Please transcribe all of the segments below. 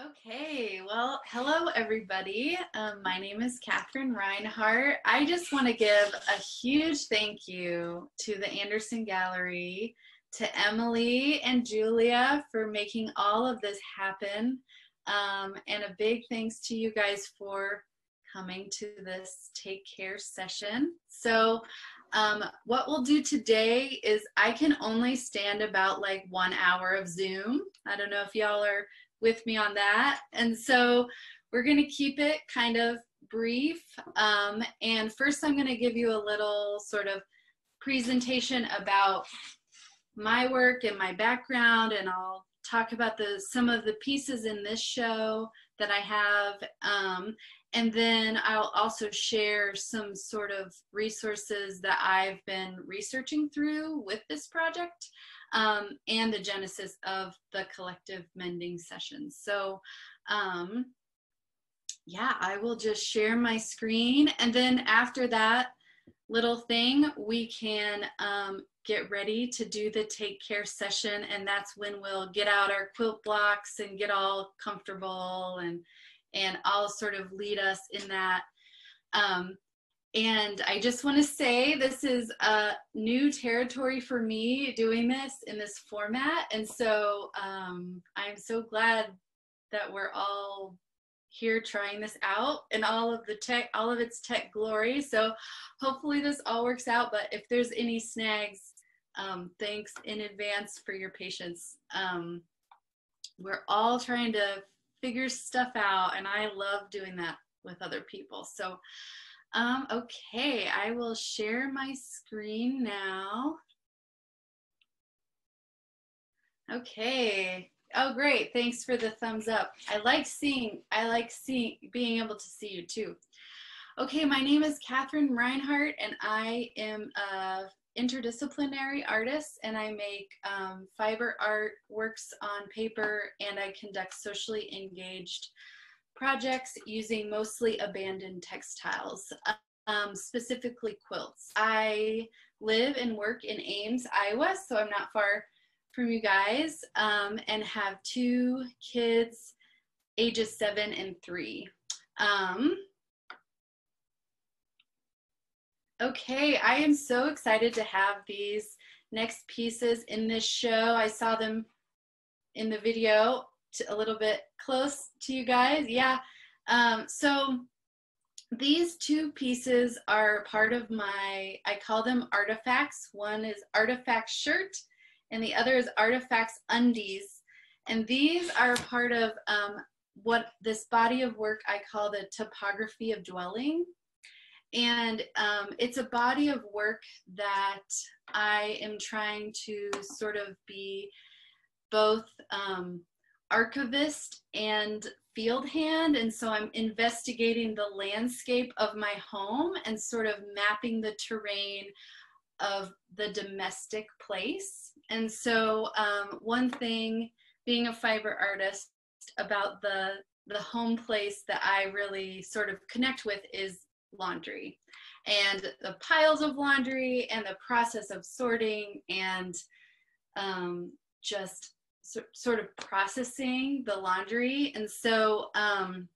Okay, well, hello everybody. Um, my name is Catherine Reinhart. I just want to give a huge thank you to the Anderson Gallery, to Emily and Julia for making all of this happen, um, and a big thanks to you guys for coming to this take care session. So um, what we'll do today is I can only stand about like one hour of Zoom. I don't know if y'all are with me on that. And so we're going to keep it kind of brief. Um, and first, I'm going to give you a little sort of presentation about my work and my background, and I'll talk about the some of the pieces in this show that I have. Um, and then I'll also share some sort of resources that I've been researching through with this project um, and the genesis of the collective mending sessions. So um, yeah, I will just share my screen. And then after that little thing, we can um, get ready to do the take care session. And that's when we'll get out our quilt blocks and get all comfortable and, and I'll sort of lead us in that. Um, and I just want to say this is a new territory for me doing this in this format. And so um, I'm so glad that we're all here trying this out and all of the tech, all of its tech glory. So hopefully this all works out. But if there's any snags, um, thanks in advance for your patience. Um, we're all trying to figure stuff out, and I love doing that with other people. So um, okay, I will share my screen now. Okay. Oh, great. Thanks for the thumbs up. I like seeing, I like seeing, being able to see you too. Okay, my name is Catherine Reinhart and I am a interdisciplinary artist and I make um, fiber art works on paper and I conduct socially engaged projects using mostly abandoned textiles, um, specifically quilts. I live and work in Ames, Iowa, so I'm not far from you guys, um, and have two kids ages seven and three. Um, okay, I am so excited to have these next pieces in this show. I saw them in the video a little bit close to you guys. Yeah. Um, so these two pieces are part of my, I call them artifacts. One is artifact shirt and the other is artifacts undies. And these are part of um, what this body of work I call the topography of dwelling. And um, it's a body of work that I am trying to sort of be both um, archivist and field hand and so I'm investigating the landscape of my home and sort of mapping the terrain of the domestic place. And so um, one thing being a fiber artist about the the home place that I really sort of connect with is laundry and the piles of laundry and the process of sorting and um, just so, sort of processing the laundry. And so um,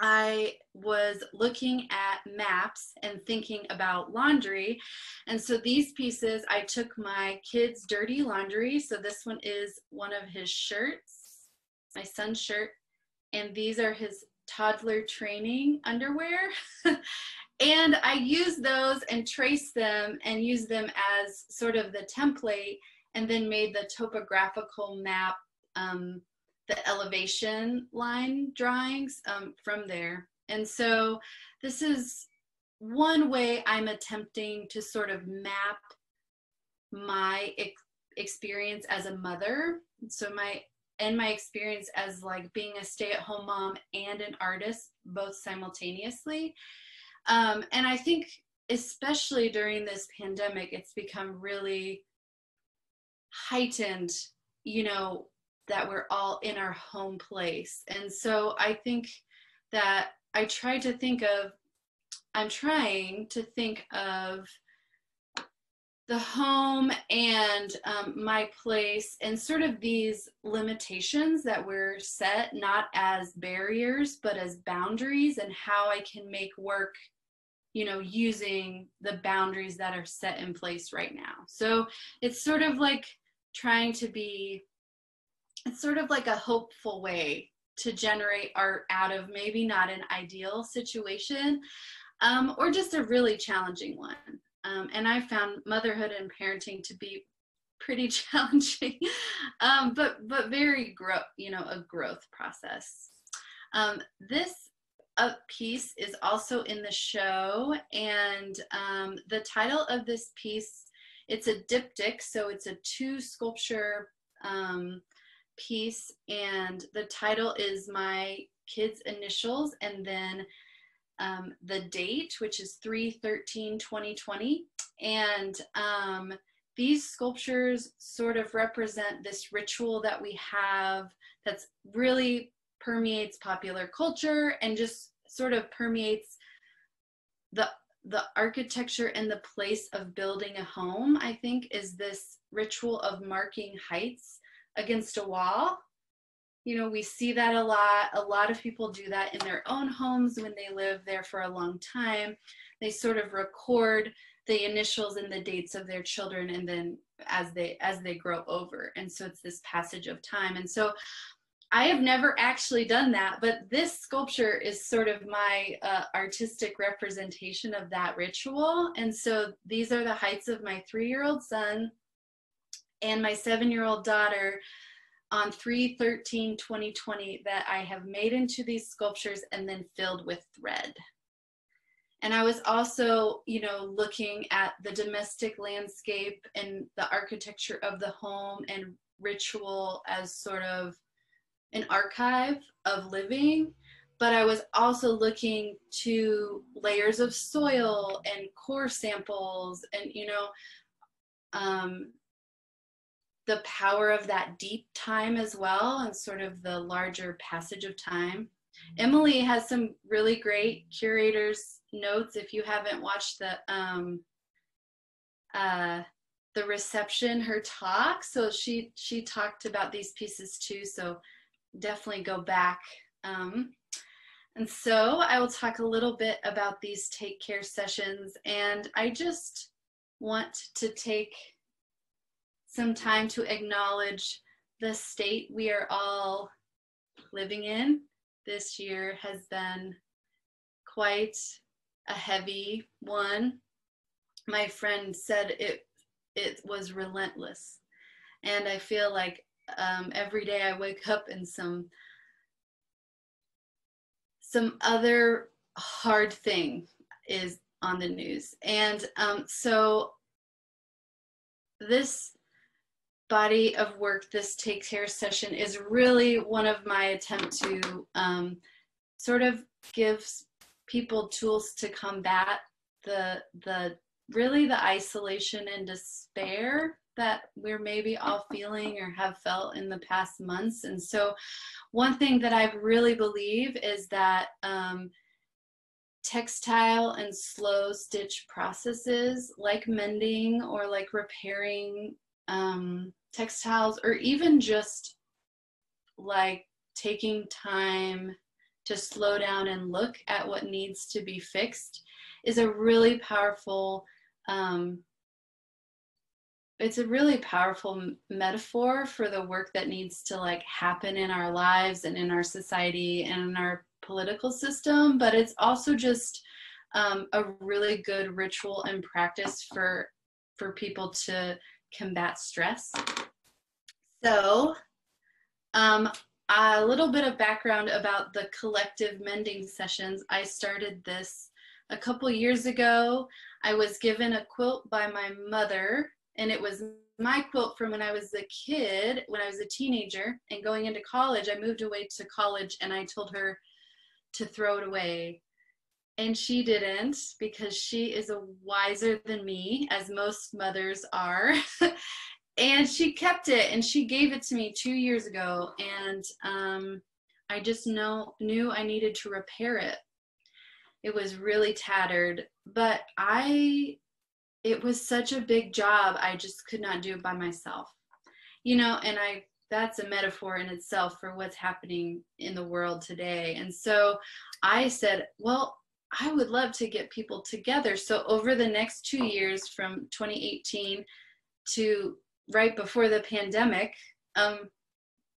I was looking at maps and thinking about laundry. And so these pieces, I took my kid's dirty laundry. So this one is one of his shirts, my son's shirt. And these are his toddler training underwear. and I use those and trace them and use them as sort of the template and then made the topographical map, um, the elevation line drawings um, from there. And so this is one way I'm attempting to sort of map my ex experience as a mother. So my and my experience as like being a stay-at-home mom and an artist both simultaneously. Um, and I think especially during this pandemic, it's become really heightened, you know, that we're all in our home place. And so I think that I try to think of, I'm trying to think of the home and um, my place and sort of these limitations that were set not as barriers but as boundaries and how i can make work you know using the boundaries that are set in place right now. So it's sort of like trying to be it's sort of like a hopeful way to generate art out of maybe not an ideal situation um, or just a really challenging one um, and I found motherhood and parenting to be pretty challenging, um, but but very grow you know a growth process. Um, this uh, piece is also in the show, and um, the title of this piece it's a diptych, so it's a two sculpture um, piece, and the title is my kids' initials, and then um, the date, which is 3 13 2020. And um, these sculptures sort of represent this ritual that we have that's really permeates popular culture and just sort of permeates the the architecture and the place of building a home i think is this ritual of marking heights against a wall you know we see that a lot. A lot of people do that in their own homes when they live there for a long time. They sort of record the initials and the dates of their children and then as they as they grow over. And so it's this passage of time. And so i have never actually done that but this sculpture is sort of my uh, artistic representation of that ritual. And so these are the heights of my three year old son and my seven year old daughter on 3 13 2020 that I have made into these sculptures and then filled with thread. And I was also, you know, looking at the domestic landscape and the architecture of the home and ritual as sort of an archive of living. But I was also looking to layers of soil and core samples and, you know, um, the power of that deep time as well and sort of the larger passage of time. Emily has some really great curators notes if you haven't watched the um, uh, the reception her talk so she she talked about these pieces too so definitely go back um, and so I will talk a little bit about these take care sessions and I just want to take some time to acknowledge the state we are all living in. This year has been quite a heavy one. My friend said it it was relentless, and I feel like um, every day I wake up in some some other hard thing is on the news, and um, so this body of work this take care session is really one of my attempt to um, sort of give people tools to combat the the really the isolation and despair that we're maybe all feeling or have felt in the past months. And so one thing that i really believe is that um, textile and slow stitch processes like mending or like repairing um, textiles or even just like taking time to slow down and look at what needs to be fixed is a really powerful um, it's a really powerful metaphor for the work that needs to like happen in our lives and in our society and in our political system but it's also just um, a really good ritual and practice for for people to combat stress. So, um, a little bit of background about the collective mending sessions. I started this a couple years ago. I was given a quilt by my mother, and it was my quilt from when I was a kid, when I was a teenager, and going into college. I moved away to college, and I told her to throw it away and she didn't because she is a wiser than me as most mothers are and she kept it and she gave it to me two years ago and um, i just know knew i needed to repair it it was really tattered but i it was such a big job. I just could not do it by myself. You know, and I that's a metaphor in itself for what's happening in the world today. And so I said, well, I would love to get people together. So over the next two years from 2018 to right before the pandemic, um,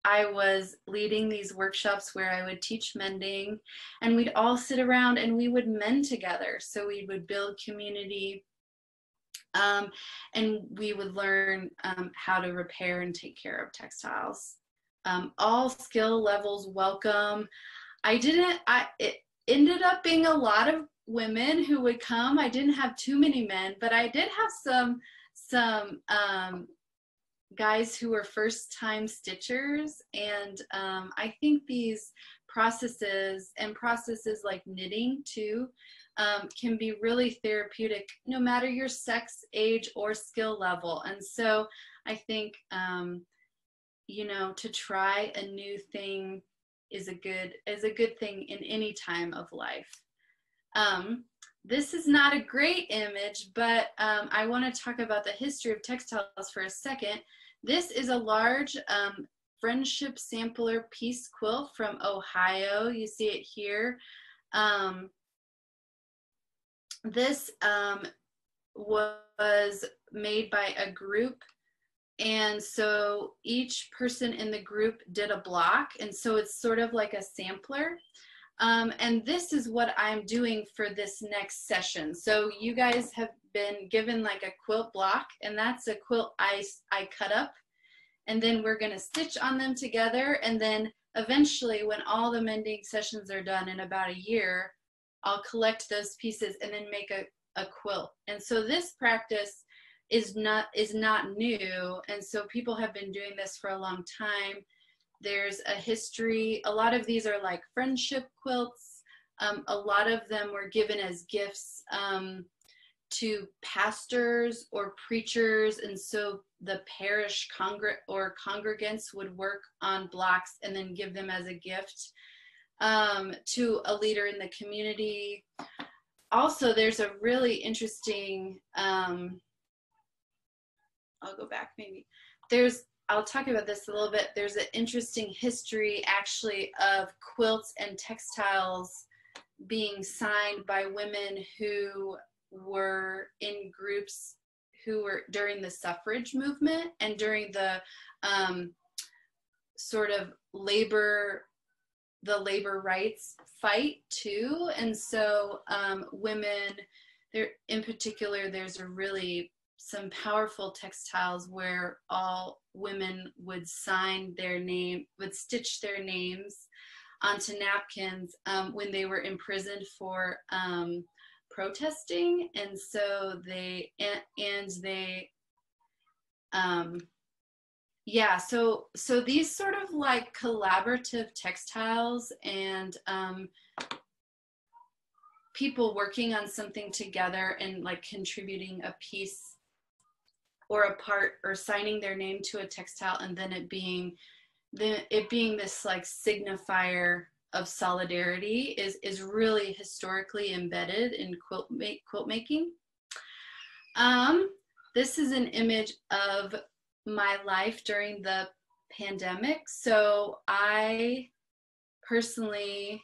I was leading these workshops where I would teach mending and we'd all sit around and we would mend together. So we would build community um, and we would learn um, how to repair and take care of textiles. Um, all skill levels welcome. I didn't, I, it ended up being a lot of women who would come. I didn't have too many men, but I did have some, some um, guys who were first time stitchers. And um, I think these processes and processes like knitting too um, can be really therapeutic no matter your sex, age, or skill level. And so I think, um, you know, to try a new thing is a good is a good thing in any time of life. Um, this is not a great image, but um, I want to talk about the history of textiles for a second. This is a large um, friendship sampler piece quilt from Ohio. You see it here. Um, this um, was made by a group and so each person in the group did a block and so it's sort of like a sampler um, and this is what I'm doing for this next session. So you guys have been given like a quilt block and that's a quilt I, I cut up. And then we're going to stitch on them together. And then eventually when all the mending sessions are done in about a year I'll collect those pieces and then make a, a quilt. And so this practice is not is not new. And so people have been doing this for a long time there's a history a lot of these are like friendship quilts um, a lot of them were given as gifts um, to pastors or preachers and so the parish congr or congregants would work on blocks and then give them as a gift um, to a leader in the community. Also, there's a really interesting, um, I'll go back maybe. There's, I'll talk about this a little bit. There's an interesting history actually of quilts and textiles being signed by women who were in groups who were during the suffrage movement and during the um, sort of labor the labor rights fight too. And so um, women, there in particular, there's a really some powerful textiles where all women would sign their name, would stitch their names onto napkins um, when they were imprisoned for um, protesting. And so they, and, and they, um, yeah so so these sort of like collaborative textiles and um, people working on something together and like contributing a piece or a part or signing their name to a textile and then it being the it being this like signifier of solidarity is is really historically embedded in quilt make quilt making um this is an image of my life during the pandemic. So I personally,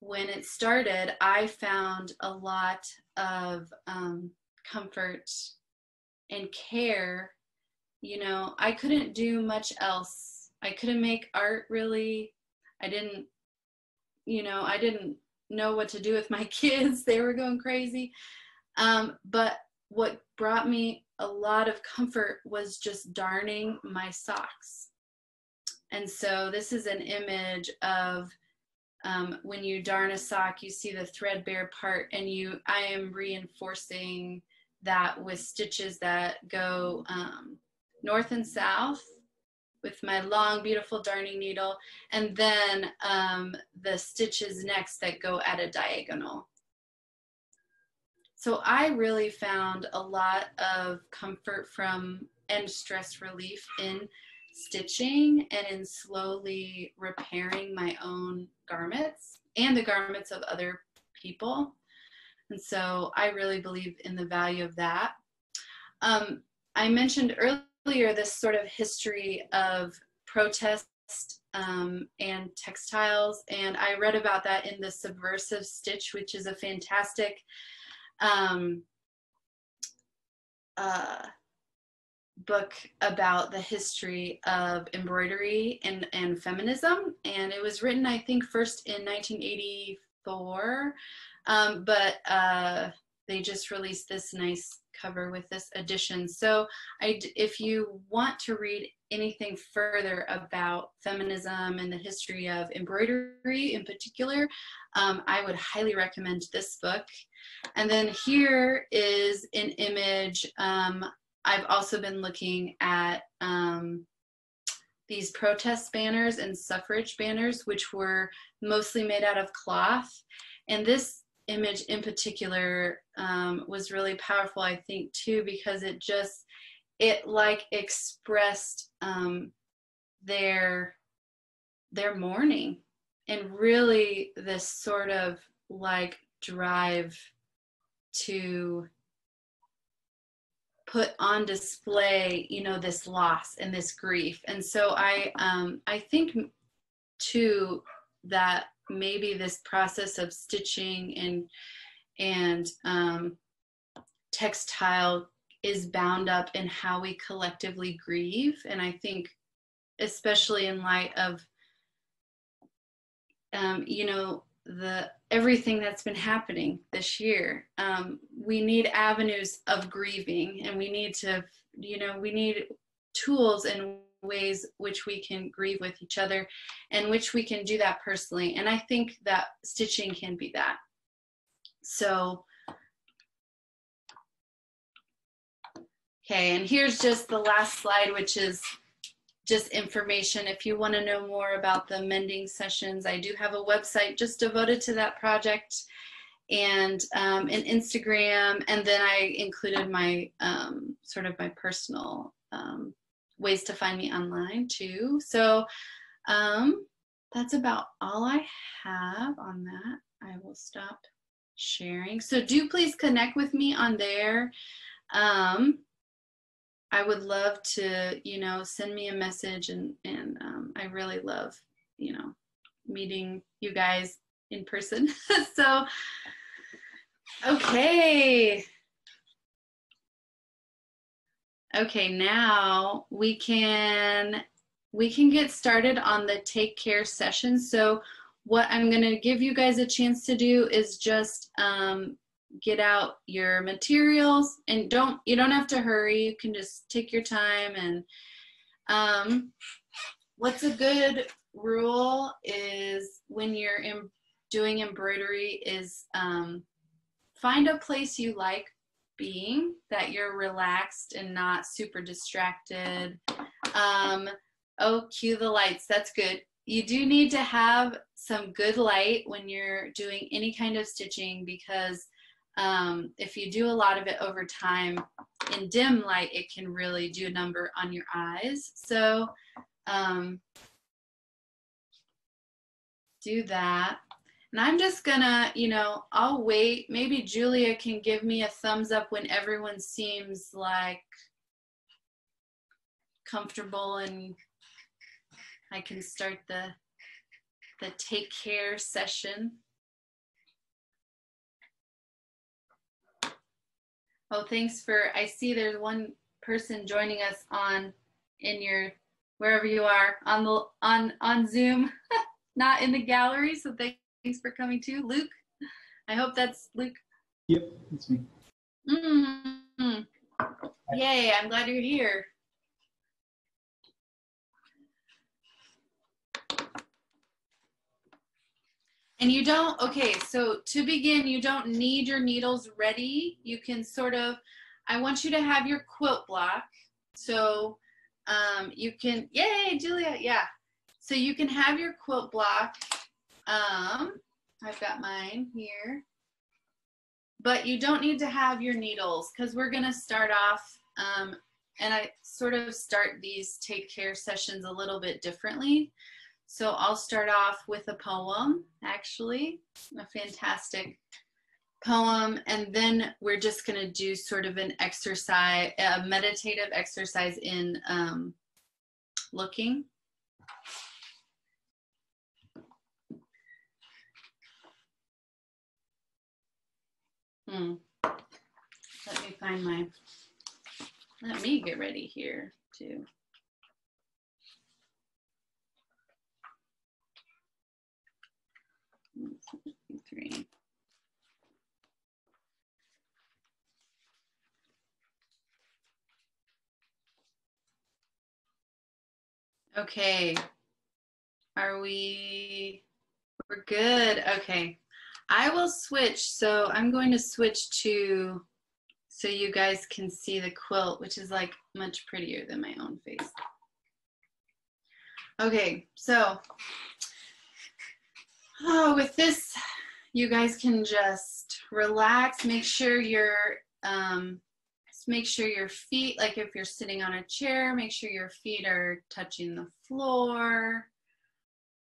when it started, I found a lot of um, comfort and care. You know, I couldn't do much else. I couldn't make art really. I didn't, you know, I didn't know what to do with my kids. They were going crazy. Um, but what brought me a lot of comfort was just darning my socks. And so this is an image of um, when you darn a sock, you see the threadbare part and you, I am reinforcing that with stitches that go um, north and south with my long, beautiful darning needle. And then um, the stitches next that go at a diagonal. So I really found a lot of comfort from and stress relief in stitching and in slowly repairing my own garments and the garments of other people. And so I really believe in the value of that. Um, I mentioned earlier this sort of history of protest um, and textiles, and I read about that in the Subversive Stitch, which is a fantastic um, uh, book about the history of embroidery and, and feminism. And it was written, I think, first in 1984, um, but uh, they just released this nice cover with this edition. So I, if you want to read anything further about feminism and the history of embroidery in particular, um, I would highly recommend this book. And then here is an image. Um, I've also been looking at um, these protest banners and suffrage banners, which were mostly made out of cloth. And this image in particular um, was really powerful, I think, too, because it just, it like expressed um, their, their mourning and really this sort of like drive to put on display you know this loss and this grief. And so i um i think too that maybe this process of stitching and and um, textile is bound up in how we collectively grieve. And i think especially in light of um, you know the everything that's been happening this year. Um, we need avenues of grieving and we need to you know we need tools and ways which we can grieve with each other and which we can do that personally. And i think that stitching can be that. So okay and here's just the last slide which is just information if you want to know more about the mending sessions i do have a website just devoted to that project and um, an instagram and then i included my um, sort of my personal um, ways to find me online too. So um, that's about all I have on that. I will stop sharing. So do please connect with me on there. Um, I would love to, you know, send me a message and, and um, I really love, you know, meeting you guys in person. so, okay. Okay, now we can we can get started on the take care session. So what I'm going to give you guys a chance to do is just um, get out your materials and don't you don't have to hurry. You can just take your time and um, what's a good rule is when you're in, doing embroidery is um, find a place you like being, that you're relaxed and not super distracted. Um, oh, cue the lights. That's good. You do need to have some good light when you're doing any kind of stitching because um, if you do a lot of it over time in dim light, it can really do a number on your eyes. So um, do that. And I'm just gonna, you know, I'll wait. Maybe Julia can give me a thumbs up when everyone seems like comfortable and I can start the the take care session. Oh, thanks for, I see there's one person joining us on in your, wherever you are on the, on, on Zoom, not in the gallery. So thank Thanks for coming too. Luke, I hope that's Luke. Yep, that's me. Mm-hmm. Yay, I'm glad you're here. And you don't, okay, so to begin, you don't need your needles ready. You can sort of, I want you to have your quilt block. So um, you can, yay, Julia, yeah. So you can have your quilt block um, I've got mine here. But you don't need to have your needles because we're going to start off, um, and I sort of start these take care sessions a little bit differently. So I'll start off with a poem, actually, a fantastic poem, and then we're just going to do sort of an exercise, a meditative exercise in um, looking. Hmm. Let me find my, let me get ready here too. Three. Okay. Are we, we're good. Okay. I will switch. So I'm going to switch to, so you guys can see the quilt, which is like much prettier than my own face. Okay, so oh, with this, you guys can just relax. Make sure your um, make sure your feet, like if you're sitting on a chair, make sure your feet are touching the floor.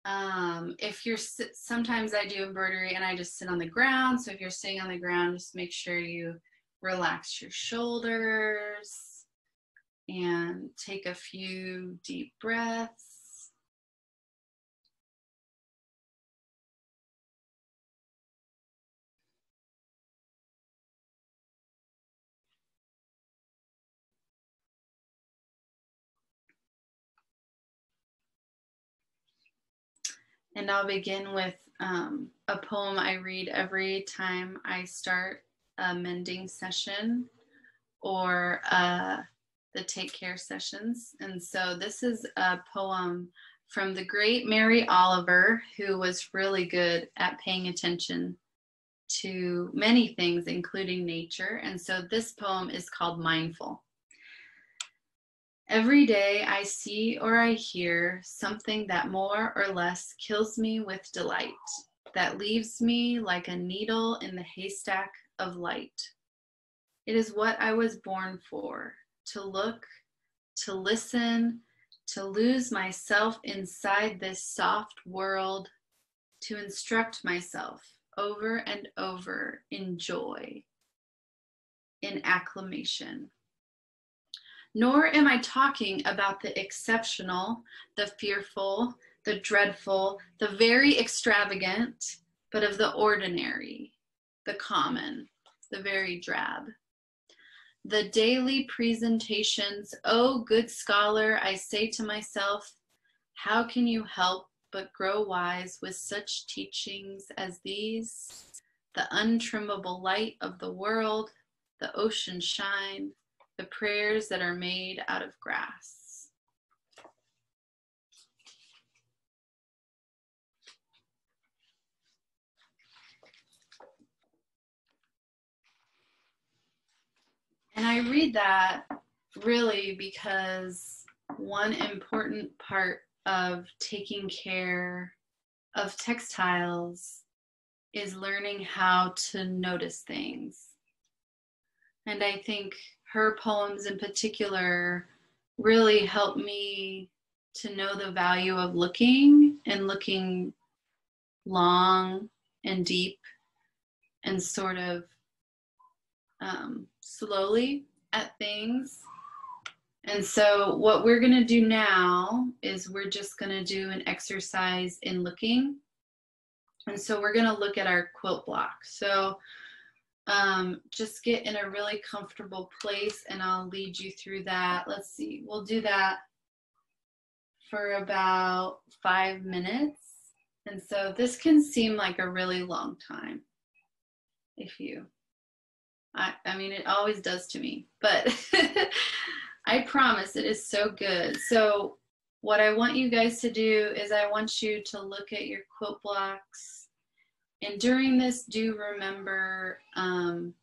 Um, if you're, sometimes I do embroidery and I just sit on the ground. So if you're sitting on the ground, just make sure you relax your shoulders and take a few deep breaths. And I'll begin with um, a poem I read every time I start a mending session or uh, the take care sessions. And so this is a poem from the great Mary Oliver, who was really good at paying attention to many things, including nature. And so this poem is called Mindful. Every day I see or I hear something that more or less kills me with delight, that leaves me like a needle in the haystack of light. It is what I was born for to look, to listen, to lose myself inside this soft world, to instruct myself over and over in joy, in acclamation. Nor am I talking about the exceptional, the fearful, the dreadful, the very extravagant, but of the ordinary, the common, the very drab. The daily presentations, oh, good scholar, I say to myself, how can you help but grow wise with such teachings as these? The untrimmable light of the world, the ocean shine, the prayers that are made out of grass. And I read that really because one important part of taking care of textiles is learning how to notice things. And I think her poems in particular really helped me to know the value of looking and looking long and deep and sort of um, slowly at things. And so, what we're going to do now is we're just going to do an exercise in looking. And so, we're going to look at our quilt block. So, um, just get in a really comfortable place and I'll lead you through that. Let's see, we'll do that for about five minutes. And so this can seem like a really long time if you, I, I mean, it always does to me, but I promise it is so good. So what I want you guys to do is I want you to look at your quilt blocks and during this, do remember um,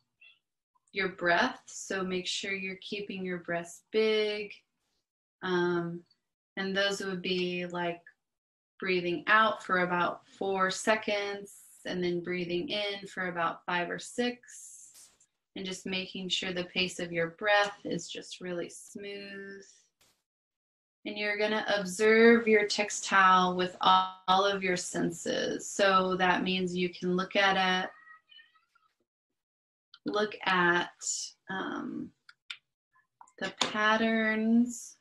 your breath. So make sure you're keeping your breath big. Um, and those would be like breathing out for about four seconds and then breathing in for about five or six. And just making sure the pace of your breath is just really smooth. And you're going to observe your textile with all, all, of your senses. So that means you can look at it, look at um, the patterns.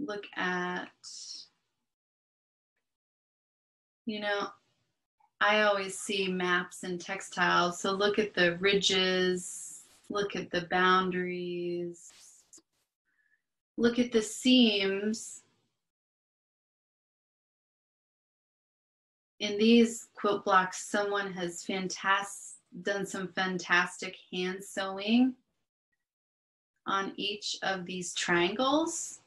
Look at, you know, I always see maps and textiles. So look at the ridges, look at the boundaries, look at the seams. In these quilt blocks, someone has fantastic, done some fantastic hand sewing on each of these triangles,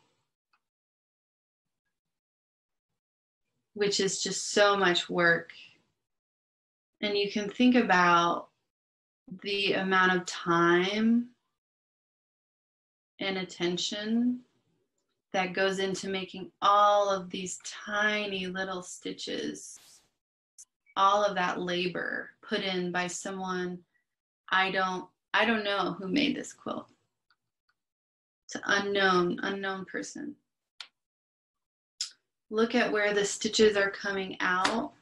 which is just so much work. And you can think about the amount of time and attention that goes into making all of these tiny little stitches, all of that labor put in by someone I don't I don't know who made this quilt. It's an unknown, unknown person. Look at where the stitches are coming out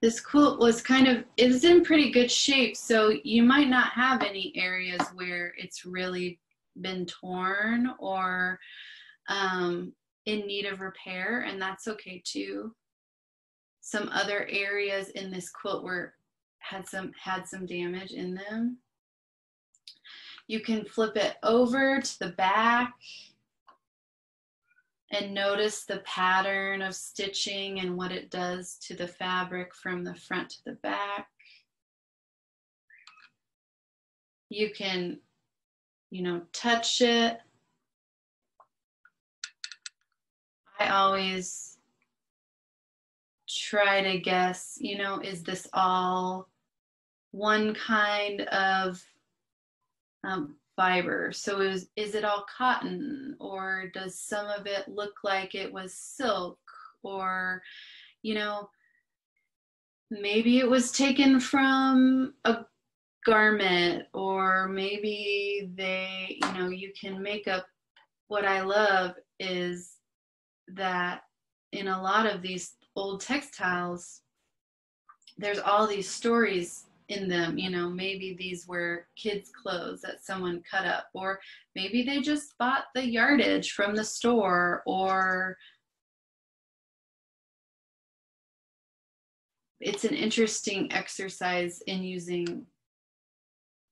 this quilt was kind of was in pretty good shape so you might not have any areas where it's really been torn or um, in need of repair and that's okay too. Some other areas in this quilt were had some had some damage in them. You can flip it over to the back and notice the pattern of stitching and what it does to the fabric from the front to the back. You can, you know, touch it. I always try to guess, you know, is this all one kind of um, fiber. So is, is it all cotton or does some of it look like it was silk or, you know, maybe it was taken from a garment or maybe they, you know, you can make up what I love is that in a lot of these old textiles, there's all these stories in them. You know, maybe these were kids' clothes that someone cut up, or maybe they just bought the yardage from the store, or it's an interesting exercise in using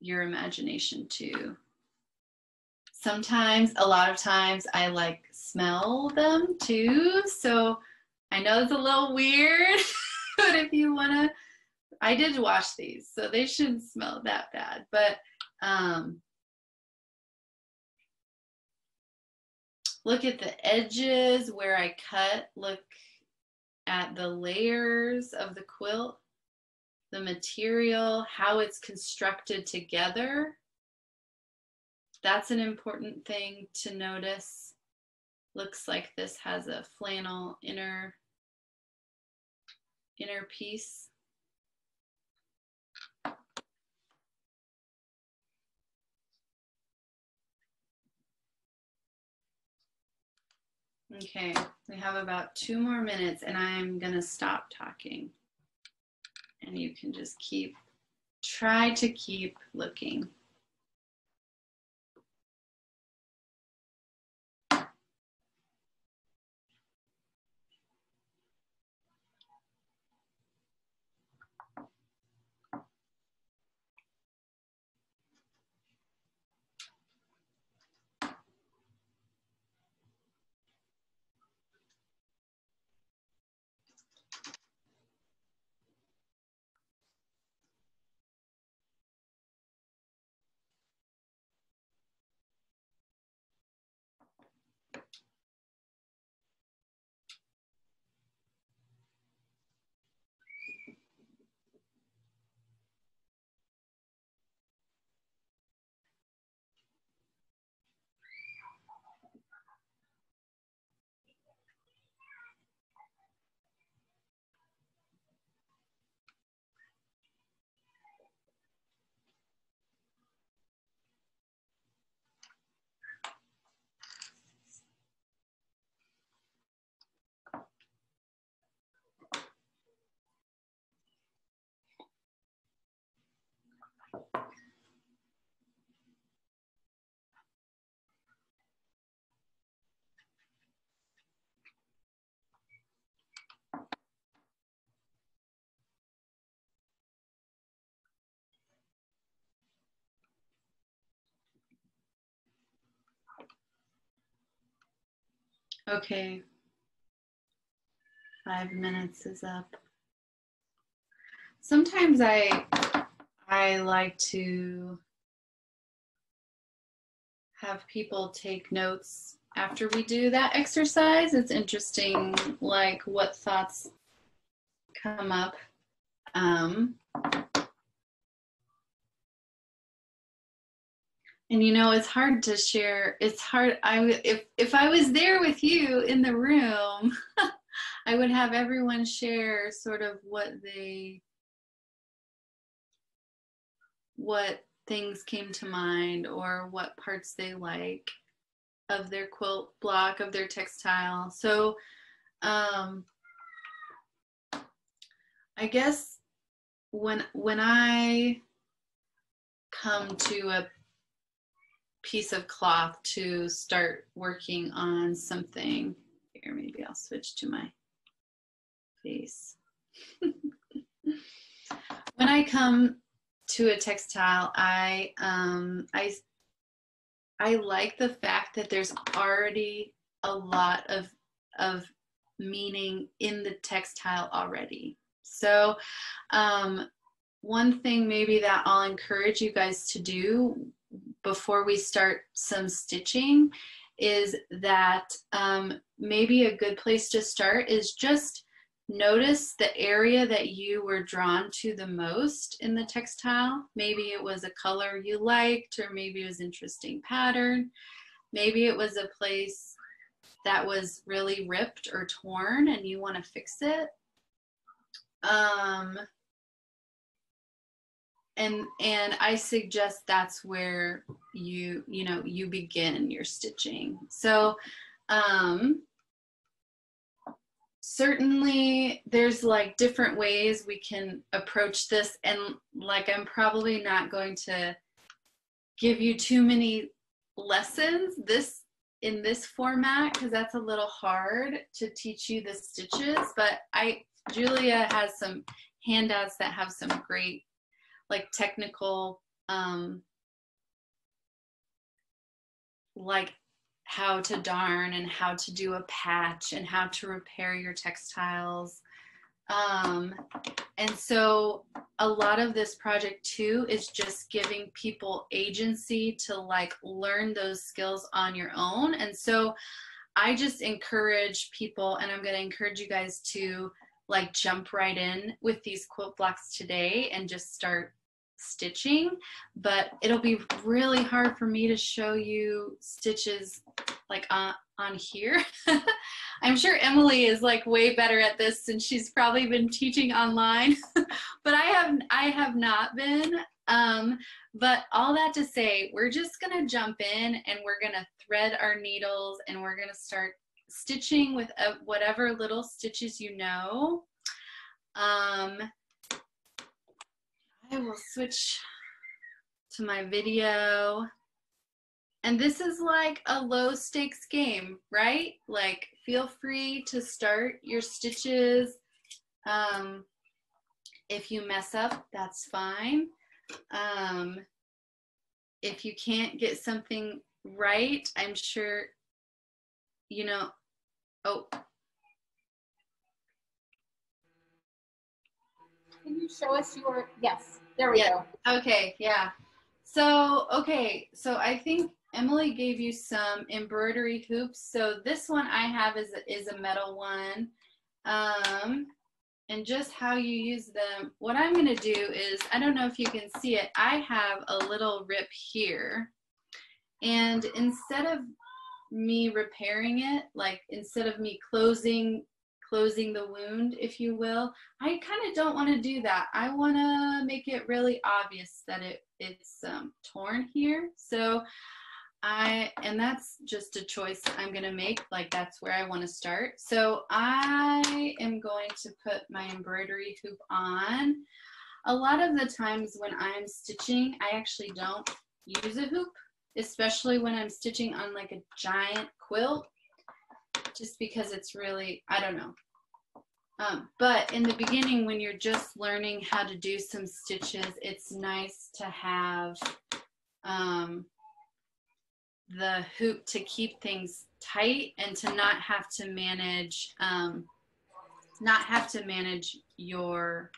your imagination too. Sometimes, a lot of times, I like smell them too. So I know it's a little weird, but if you want to I did wash these, so they shouldn't smell that bad. But um, look at the edges where I cut. Look at the layers of the quilt, the material, how it's constructed together. That's an important thing to notice. Looks like this has a flannel inner inner piece. Okay, we have about two more minutes and I'm gonna stop talking. And you can just keep, try to keep looking. Okay. Five minutes is up. Sometimes I I like to have people take notes after we do that exercise. It's interesting, like what thoughts come up. Um, and you know, it's hard to share. It's hard. I if if I was there with you in the room, I would have everyone share sort of what they what things came to mind or what parts they like of their quilt block of their textile so um i guess when when i come to a piece of cloth to start working on something here maybe i'll switch to my face when i come to a textile, I um, I I like the fact that there's already a lot of of meaning in the textile already. So um, one thing maybe that I'll encourage you guys to do before we start some stitching is that um, maybe a good place to start is just notice the area that you were drawn to the most in the textile. Maybe it was a color you liked, or maybe it was interesting pattern. Maybe it was a place that was really ripped or torn and you want to fix it. Um, and and I suggest that's where you you know you begin your stitching. So um, certainly there's like different ways we can approach this and like i'm probably not going to give you too many lessons this in this format because that's a little hard to teach you the stitches but i julia has some handouts that have some great like technical um like how to darn and how to do a patch and how to repair your textiles. Um, and so a lot of this project too is just giving people agency to like learn those skills on your own. And so I just encourage people, and I'm going to encourage you guys to like jump right in with these quilt blocks today and just start stitching, but it'll be really hard for me to show you stitches like on, on here. I'm sure Emily is like way better at this since she's probably been teaching online, but I have, I have not been. Um, but all that to say, we're just gonna jump in and we're gonna thread our needles and we're gonna start stitching with a, whatever little stitches you know. Um, I will switch to my video. And this is like a low stakes game, right? Like feel free to start your stitches. Um, if you mess up, that's fine. Um, if you can't get something right, I'm sure, you know, oh, Can you show us your, yes, there we yeah. go. Okay, yeah. So, okay, so I think Emily gave you some embroidery hoops. So this one I have is, is a metal one. Um, and just how you use them. What I'm gonna do is, I don't know if you can see it, I have a little rip here. And instead of me repairing it, like instead of me closing closing the wound, if you will. I kind of don't want to do that. I want to make it really obvious that it it's um, torn here. So I, and that's just a choice I'm going to make. Like that's where I want to start. So I am going to put my embroidery hoop on. A lot of the times when I'm stitching, I actually don't use a hoop, especially when I'm stitching on like a giant quilt just because it's really, I don't know. Um, but in the beginning, when you're just learning how to do some stitches, it's nice to have um, the hoop to keep things tight and to not have to manage um, not have to manage your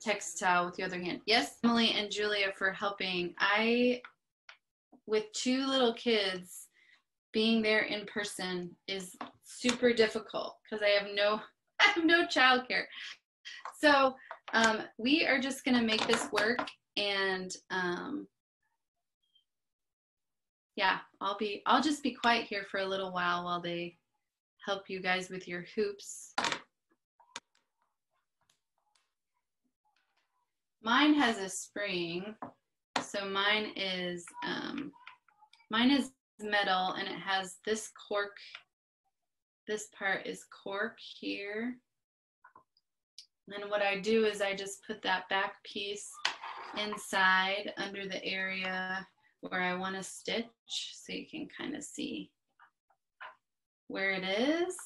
textile with the other hand. Yes, Emily and Julia for helping. I, with two little kids, being there in person is super difficult because I have no, I have no childcare. So um, we are just gonna make this work and um, yeah, I'll be, I'll just be quiet here for a little while while they help you guys with your hoops. Mine has a spring, so mine is, um, mine is metal and it has this cork, this part is cork here. And what I do is I just put that back piece inside under the area where I want to stitch so you can kind of see where it is.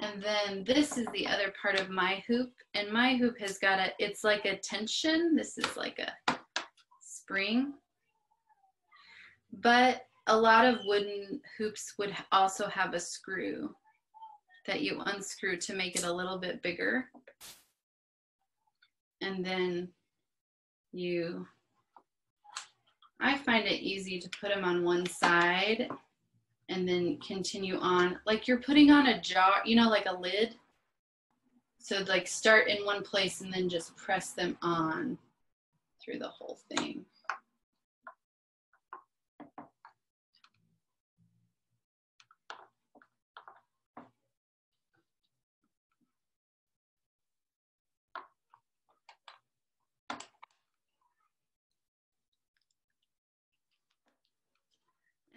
And then this is the other part of my hoop. And my hoop has got a, it's like a tension. This is like a spring. But a lot of wooden hoops would also have a screw that you unscrew to make it a little bit bigger. And then you, I find it easy to put them on one side and then continue on. Like you're putting on a jar you know like a lid? So like start in one place and then just press them on through the whole thing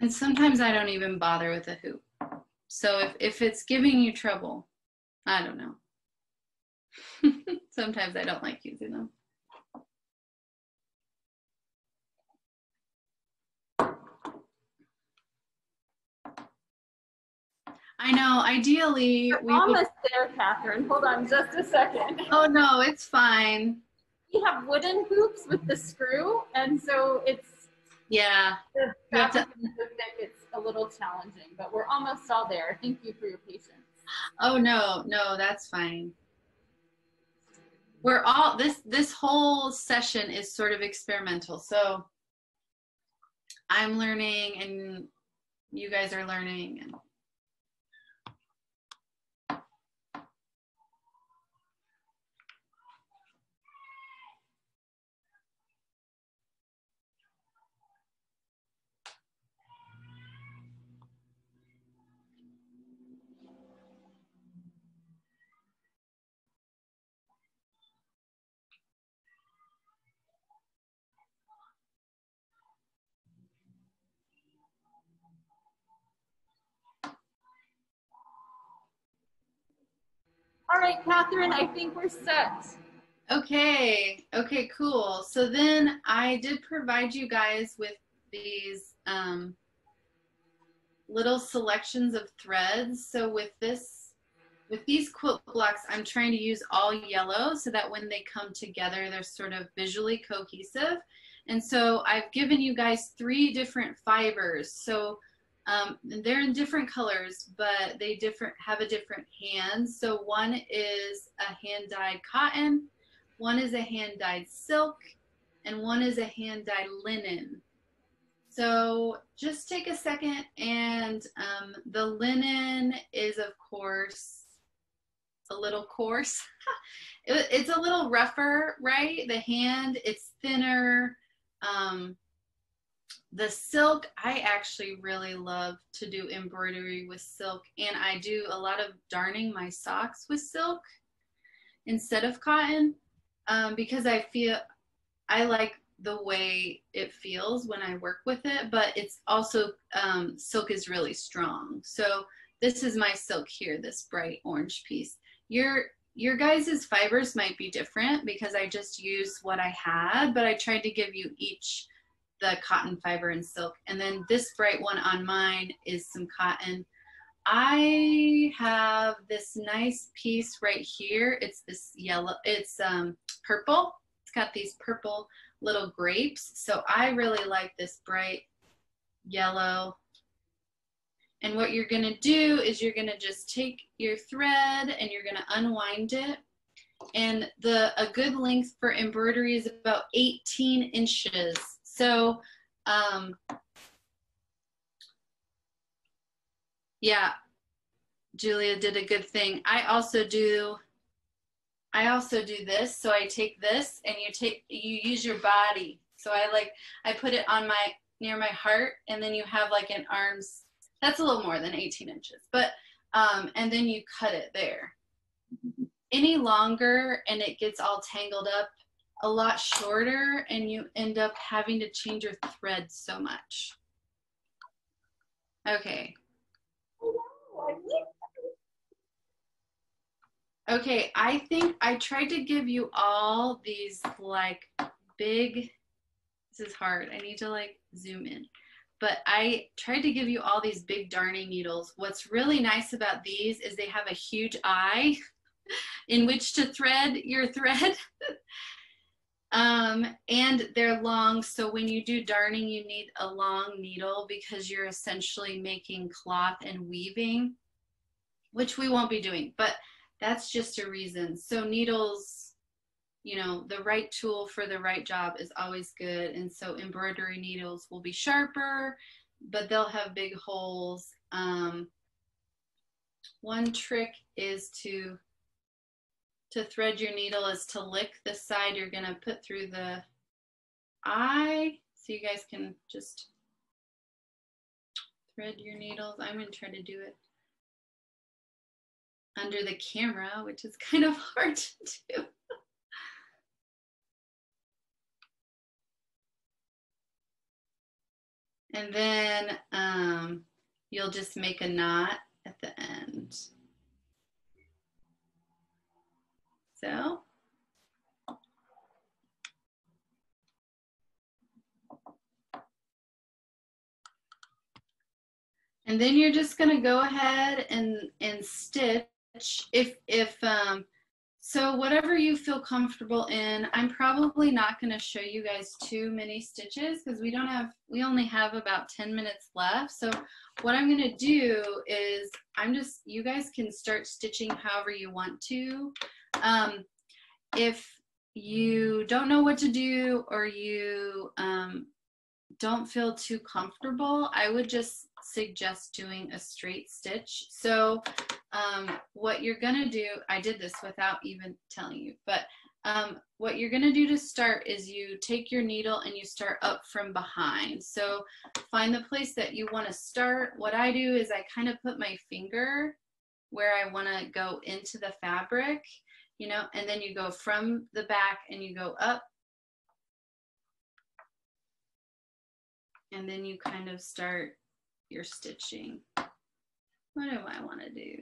And sometimes I don't even bother with a hoop. So if, if it's giving you trouble, I don't know. sometimes I don't like using them. I know. Ideally, We're we almost would... there, Catherine. Hold on, just a second. Oh no, it's fine. We have wooden hoops with the screw, and so it's yeah. The to, it's a little challenging, but we're almost all there. Thank you for your patience. Oh no, no, that's fine. We're all this this whole session is sort of experimental. So I'm learning and you guys are learning and All right, Catherine, I think we're set. Okay, okay, cool. So then I did provide you guys with these um, little selections of threads. So with this, with these quilt blocks, I'm trying to use all yellow so that when they come together, they're sort of visually cohesive. And so I've given you guys three different fibers. So um, they're in different colors, but they different have a different hand. So one is a hand dyed cotton, one is a hand dyed silk, and one is a hand dyed linen. So just take a second and um, the linen is of course a little coarse. it, it's a little rougher, right? The hand, it's thinner. Um, the silk i actually really love to do embroidery with silk and i do a lot of darning my socks with silk instead of cotton um, because i feel i like the way it feels when i work with it but it's also um, silk is really strong. So this is my silk here this bright orange piece. Your your guys's fibers might be different because i just used what i had but i tried to give you each the cotton fiber and silk. And then this bright one on mine is some cotton. I have this nice piece right here. It's this yellow, it's um, purple. It's got these purple little grapes. So I really like this bright yellow. And what you're gonna do is you're gonna just take your thread and you're gonna unwind it. And the a good length for embroidery is about 18 inches. So um, yeah, Julia did a good thing. I also do I also do this. So I take this and you take you use your body. So I like I put it on my near my heart and then you have like an arms that's a little more than 18 inches. But um and then you cut it there. Any longer and it gets all tangled up a lot shorter and you end up having to change your thread so much. Okay. Okay, I think I tried to give you all these like big, this is hard. I need to like zoom in. But I tried to give you all these big darning needles. What's really nice about these is they have a huge eye in which to thread your thread. um, and they're long, so when you do darning, you need a long needle because you're essentially making cloth and weaving, which we won't be doing. But that's just a reason. So needles, you know, the right tool for the right job is always good. And so embroidery needles will be sharper, but they'll have big holes. Um, one trick is to to thread your needle is to lick the side you're gonna put through the eye so you guys can just thread your needles. I'm gonna try to do it under the camera, which is kind of hard to do. and then um, you'll just make a knot at the end. So. And then you're just gonna go ahead and, and stitch if if um so whatever you feel comfortable in i'm probably not going to show you guys too many stitches because we don't have we only have about 10 minutes left so what i'm going to do is i'm just you guys can start stitching however you want to um, if you don't know what to do or you um, don't feel too comfortable i would just suggest doing a straight stitch so um, what you're gonna do, I did this without even telling you, but um, what you're gonna do to start is you take your needle and you start up from behind. So find the place that you wanna start. What I do is I kind of put my finger where I wanna go into the fabric, you know, and then you go from the back and you go up. And then you kind of start your stitching. What do I want to do?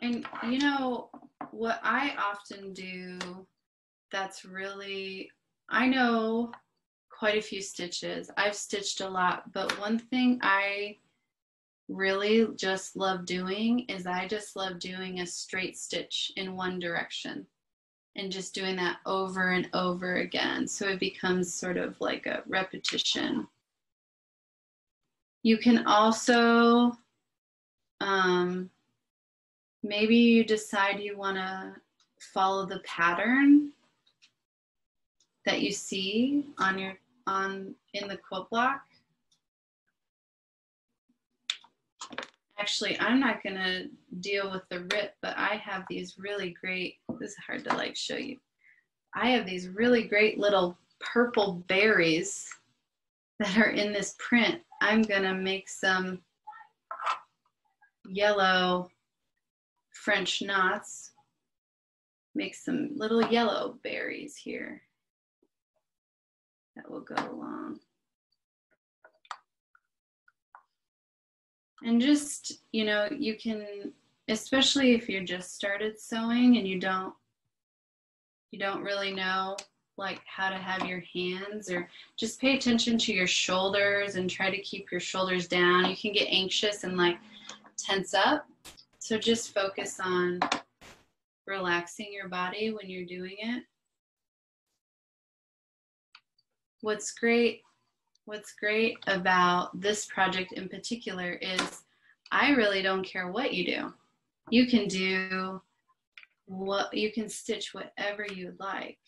And you know, what I often do that's really, I know quite a few stitches. I've stitched a lot, but one thing I really just love doing is I just love doing a straight stitch in one direction and just doing that over and over again. So it becomes sort of like a repetition. You can also, um, maybe you decide you want to follow the pattern that you see on your on in the quilt block actually I'm not gonna deal with the rip, but I have these really great, this is hard to like show you. I have these really great little purple berries that are in this print. I'm gonna make some yellow French knots, make some little yellow berries here that will go along. and just you know you can especially if you just started sewing and you don't you don't really know like how to have your hands or just pay attention to your shoulders and try to keep your shoulders down you can get anxious and like tense up so just focus on relaxing your body when you're doing it. What's great, what's great about this project in particular is I really don't care what you do. You can do what you can stitch whatever you like.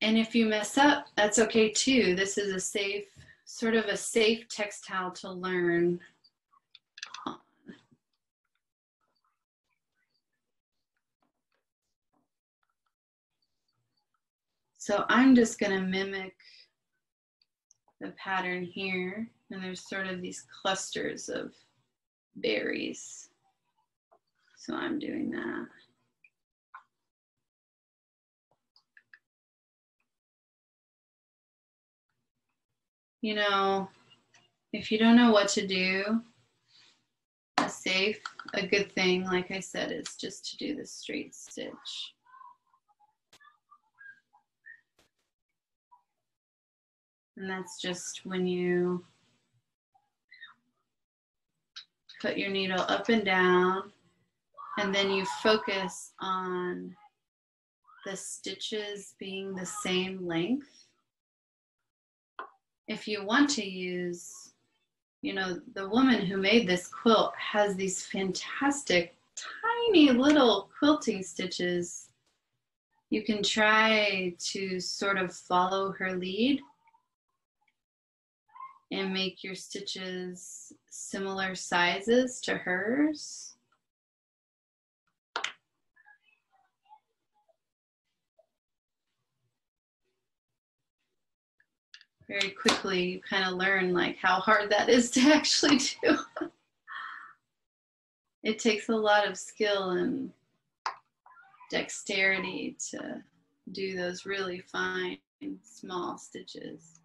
And if you mess up, that's okay too. This is a safe, sort of a safe textile to learn So I'm just going to mimic the pattern here. And there's sort of these clusters of berries. So I'm doing that. You know, if you don't know what to do, a safe, a good thing, like I said, is just to do the straight stitch. And that's just when you put your needle up and down and then you focus on the stitches being the same length. If you want to use, you know, the woman who made this quilt has these fantastic tiny little quilting stitches. You can try to sort of follow her lead and make your stitches similar sizes to hers. Very quickly, you kind of learn like how hard that is to actually do. it takes a lot of skill and dexterity to do those really fine small stitches.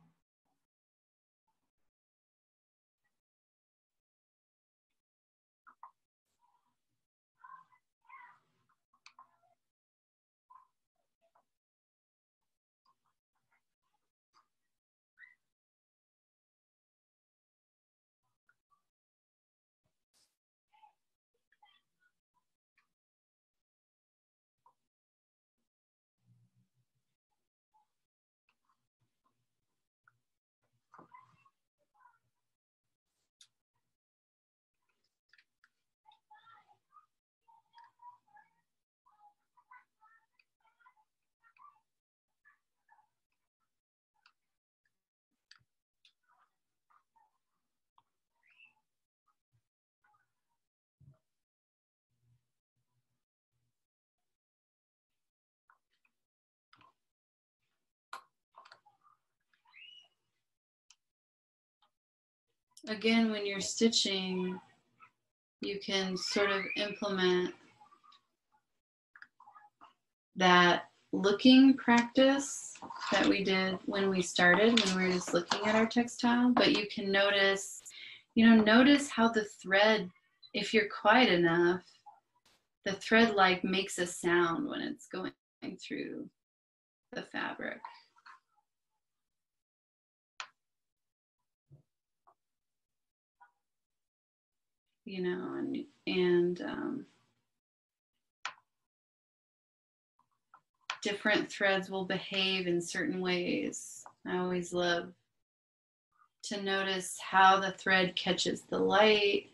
Again, when you're stitching, you can sort of implement that looking practice that we did when we started, when we were just looking at our textile, but you can notice, you know, notice how the thread, if you're quiet enough, the thread like makes a sound when it's going through the fabric. You know, and and um, different threads will behave in certain ways. I always love to notice how the thread catches the light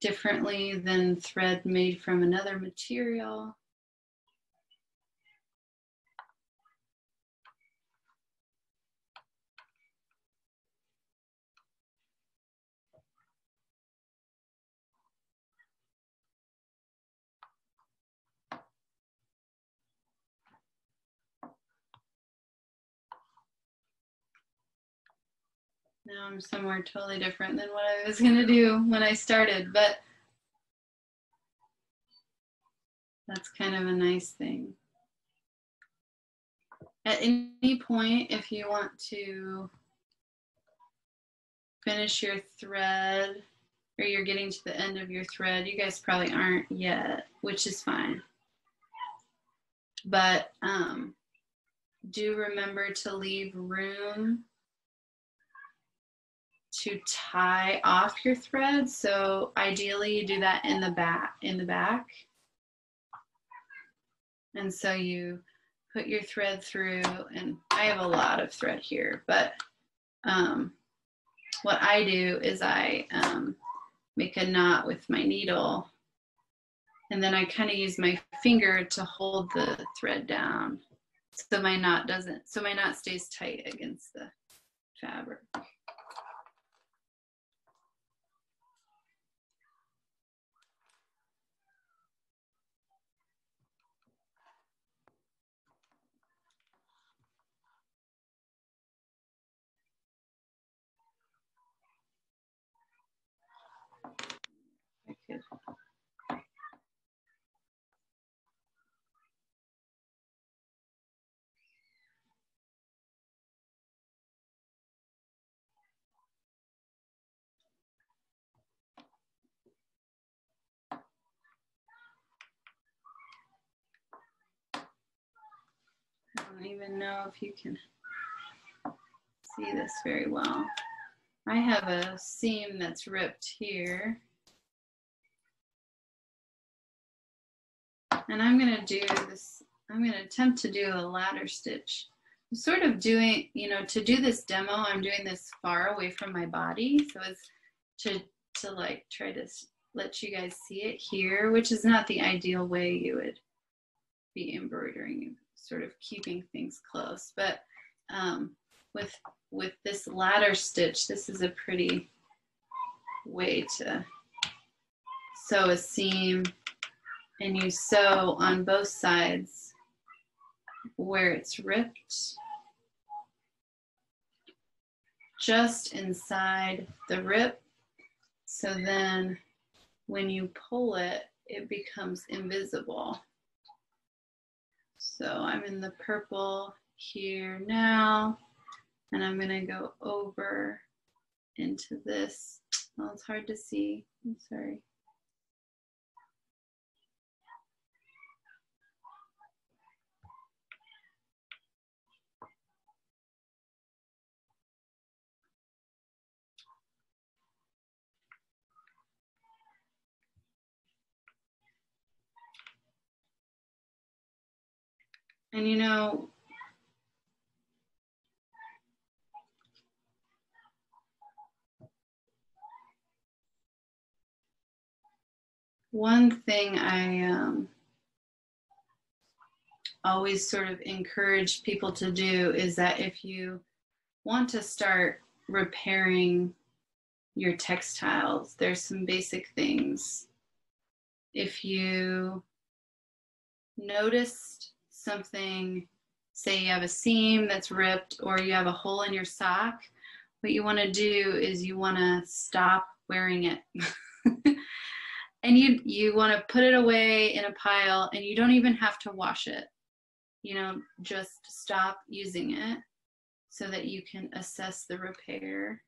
differently than thread made from another material. Now I'm somewhere totally different than what I was going to do when I started, but that's kind of a nice thing. At any point, if you want to finish your thread or you're getting to the end of your thread, you guys probably aren't yet, which is fine. But um, do remember to leave room to tie off your thread. So ideally you do that in the back in the back. And so you put your thread through and I have a lot of thread here, but um, what I do is I um, make a knot with my needle and then I kind of use my finger to hold the thread down so my knot doesn't, so my knot stays tight against the fabric. I don't even know if you can see this very well. I have a seam that's ripped here. And I'm gonna do this, I'm gonna attempt to do a ladder stitch. I'm sort of doing, you know, to do this demo, I'm doing this far away from my body. So it's to, to like try to let you guys see it here, which is not the ideal way you would be embroidering sort of keeping things close. But um, with with this ladder stitch, this is a pretty way to sew a seam and you sew on both sides where it's ripped just inside the rip so then when you pull it it becomes invisible so I'm in the purple here now, and I'm gonna go over into this. Well, it's hard to see, I'm sorry. And you know, one thing I um, always sort of encourage people to do is that if you want to start repairing your textiles, there's some basic things. If you noticed something, say you have a seam that's ripped or you have a hole in your sock, what you want to do is you want to stop wearing it. and you you want to put it away in a pile and you don't even have to wash it. You know, just stop using it so that you can assess the repair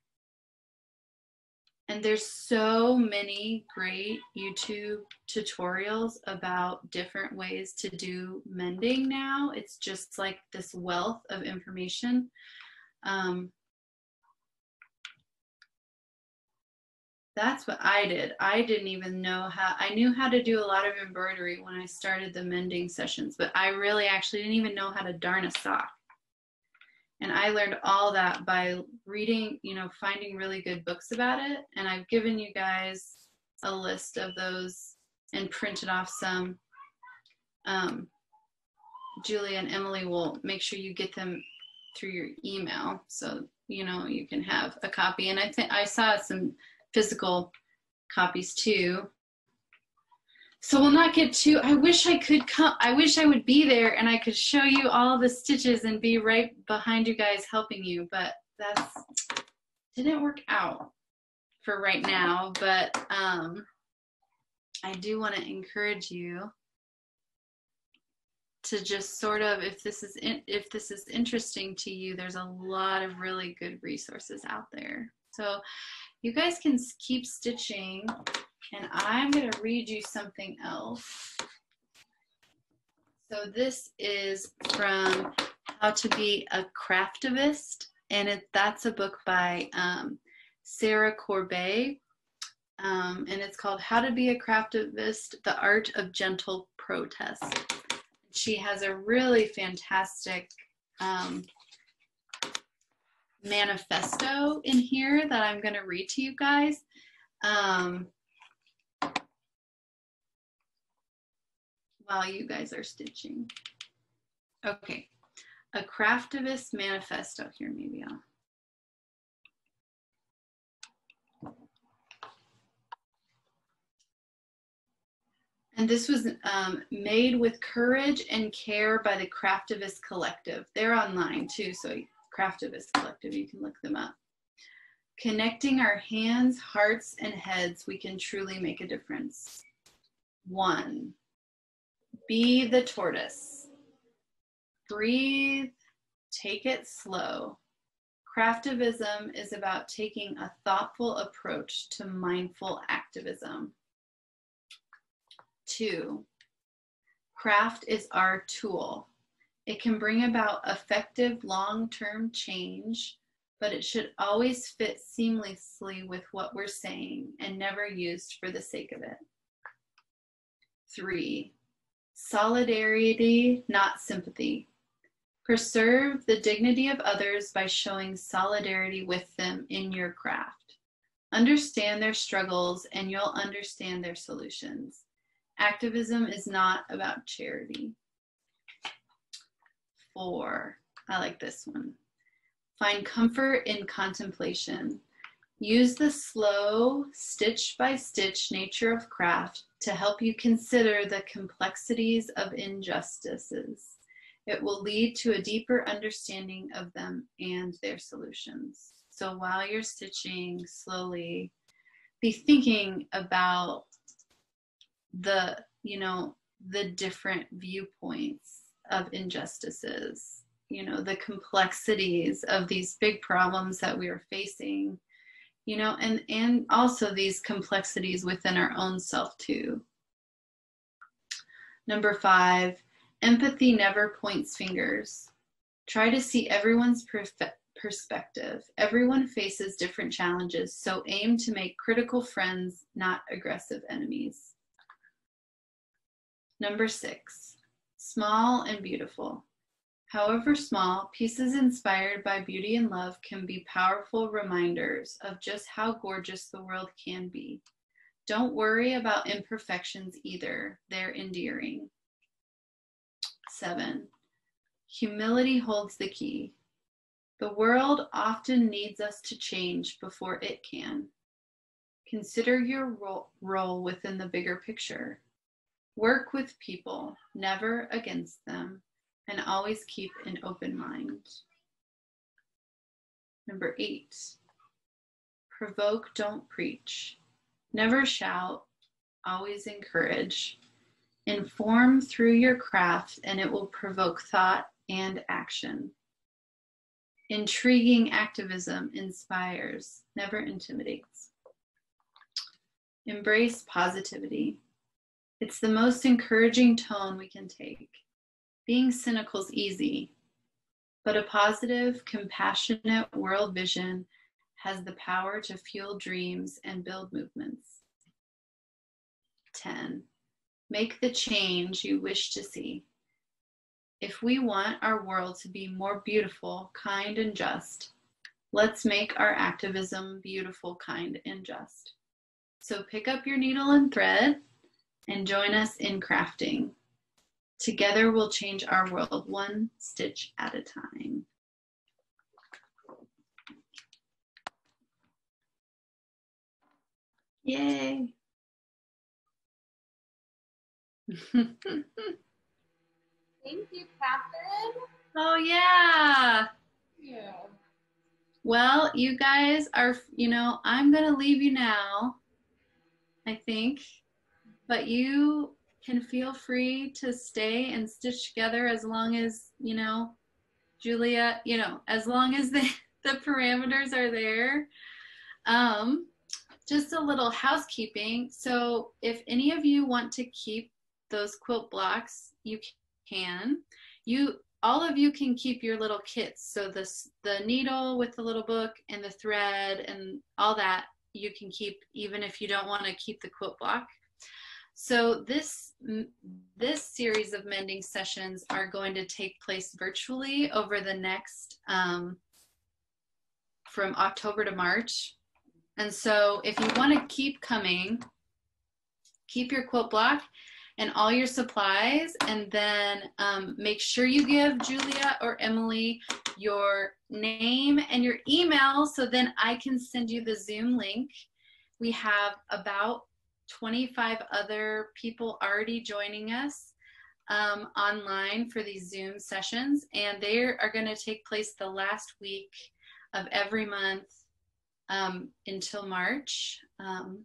and there's so many great YouTube tutorials about different ways to do mending now. It's just like this wealth of information. Um, that's what I did. I didn't even know how, I knew how to do a lot of embroidery when I started the mending sessions, but I really actually didn't even know how to darn a sock. And I learned all that by reading, you know, finding really good books about it. And I've given you guys a list of those and printed off some. Um, Julia and Emily will make sure you get them through your email so you know you can have a copy. And I think I saw some physical copies too so we'll not get too i wish i could come i wish i would be there and i could show you all the stitches and be right behind you guys helping you but that's didn't work out for right now but um i do want to encourage you to just sort of if this is in, if this is interesting to you there's a lot of really good resources out there. So you guys can keep stitching and I'm going to read you something else. So this is from How to Be a Craftivist, and it, that's a book by um, Sarah Corbett, um, and it's called How to Be a Craftivist The Art of Gentle Protest. She has a really fantastic um, manifesto in here that I'm going to read to you guys. Um, while you guys are stitching. Okay, a craftivist manifesto here, maybe I'll. And this was um, made with courage and care by the Craftivist Collective. They're online too, so Craftivist Collective, you can look them up. Connecting our hands, hearts, and heads, we can truly make a difference. One, be the tortoise. Breathe, take it slow. Craftivism is about taking a thoughtful approach to mindful activism. Two, craft is our tool. It can bring about effective long term change, but it should always fit seamlessly with what we're saying and never used for the sake of it. Three, solidarity, not sympathy. Preserve the dignity of others by showing solidarity with them in your craft. Understand their struggles and you'll understand their solutions. Activism is not about charity. Four, I like this one. Find comfort in contemplation. Use the slow, stitch by stitch nature of craft to help you consider the complexities of injustices. It will lead to a deeper understanding of them and their solutions. So while you're stitching slowly, be thinking about the, you know, the different viewpoints of injustices, you know, the complexities of these big problems that we are facing you know and and also these complexities within our own self too. Number five empathy never points fingers. Try to see everyone's perspective. Everyone faces different challenges so aim to make critical friends not aggressive enemies. Number six small and beautiful However small, pieces inspired by beauty and love can be powerful reminders of just how gorgeous the world can be. Don't worry about imperfections either, they're endearing. Seven, humility holds the key. The world often needs us to change before it can. Consider your role within the bigger picture. Work with people, never against them and always keep an open mind. Number eight, provoke, don't preach. Never shout, always encourage. Inform through your craft, and it will provoke thought and action. Intriguing activism inspires, never intimidates. Embrace positivity. It's the most encouraging tone we can take. Being cynical is easy, but a positive, compassionate world vision has the power to fuel dreams and build movements. 10. Make the change you wish to see. If we want our world to be more beautiful, kind, and just, let's make our activism beautiful, kind, and just. So pick up your needle and thread and join us in crafting. Together we'll change our world one stitch at a time. Yay. Thank you, Catherine. Oh, yeah. Yeah. Well, you guys are, you know, I'm going to leave you now, I think. But you can feel free to stay and stitch together as long as, you know, Julia, you know, as long as the, the parameters are there. Um, just a little housekeeping. So if any of you want to keep those quilt blocks, you can. You all of you can keep your little kits. So this the needle with the little book and the thread and all that you can keep even if you don't want to keep the quilt block. So this this series of mending sessions are going to take place virtually over the next um, from October to March. And so if you want to keep coming, keep your quilt block and all your supplies and then um, make sure you give Julia or Emily your name and your email so then I can send you the Zoom link. We have about 25 other people already joining us um, online for these Zoom sessions, and they are going to take place the last week of every month um, until March. Um,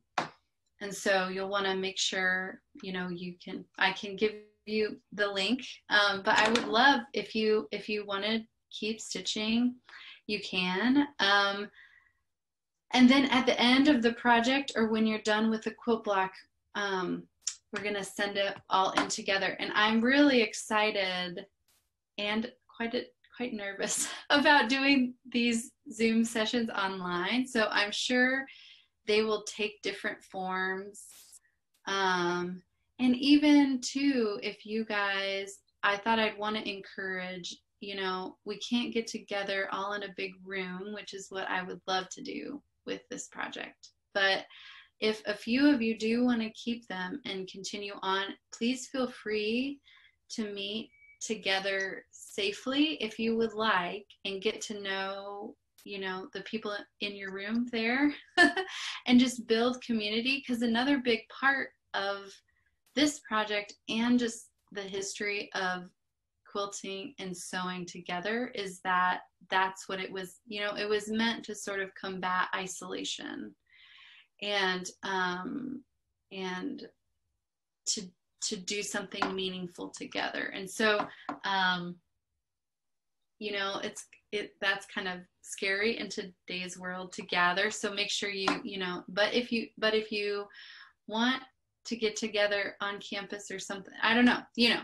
and so you'll want to make sure you know you can. I can give you the link, um, but I would love if you if you want to keep stitching, you can. And then at the end of the project or when you're done with the quilt block, um, we're going to send it all in together. And I'm really excited and quite a, quite nervous about doing these Zoom sessions online. So I'm sure they will take different forms. Um, and even too, if you guys, I thought I'd want to encourage, you know, we can't get together all in a big room, which is what I would love to do with this project. But if a few of you do want to keep them and continue on, please feel free to meet together safely if you would like and get to know you know the people in your room there and just build community because another big part of this project and just the history of quilting and sewing together is that that's what it was you know it was meant to sort of combat isolation. And um and to to do something meaningful together. And so um you know it's it that's kind of scary in today's world to gather. So make sure you you know but if you but if you want to get together on campus or something i don't know you know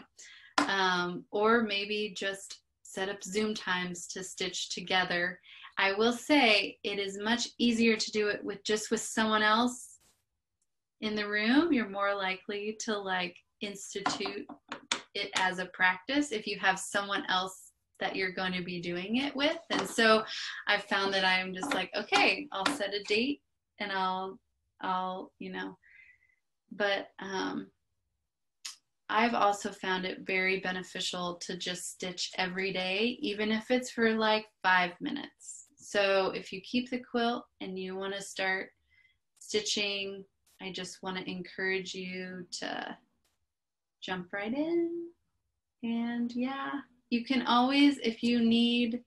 um, or maybe just set up Zoom times to stitch together. I will say it is much easier to do it with just with someone else in the room. You're more likely to like institute it as a practice if you have someone else that you're going to be doing it with. And so I've found that I'm just like, okay, I'll set a date and I'll, I'll, you know, but um, I've also found it very beneficial to just stitch every day, even if it's for like five minutes. So if you keep the quilt and you want to start stitching, I just want to encourage you to jump right in. And yeah, you can always, if you need,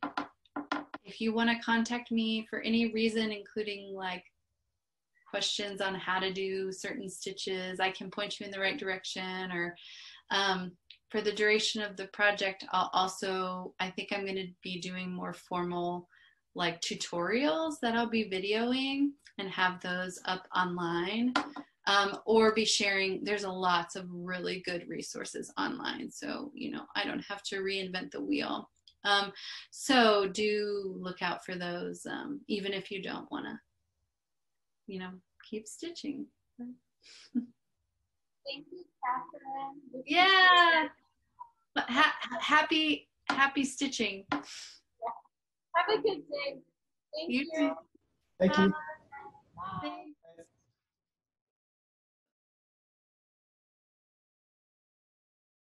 if you want to contact me for any reason, including like questions on how to do certain stitches, I can point you in the right direction. Or um, for the duration of the project, I'll also, I think I'm going to be doing more formal like tutorials that I'll be videoing and have those up online. Um, or be sharing. There's a lots of really good resources online, so you know I don't have to reinvent the wheel. Um, so do look out for those, um, even if you don't want to you know, keep stitching. Thank you, Catherine. This yeah. Ha- happy, happy stitching. Yeah. Have a good day. Thank you. you. Thank you. Bye. Bye.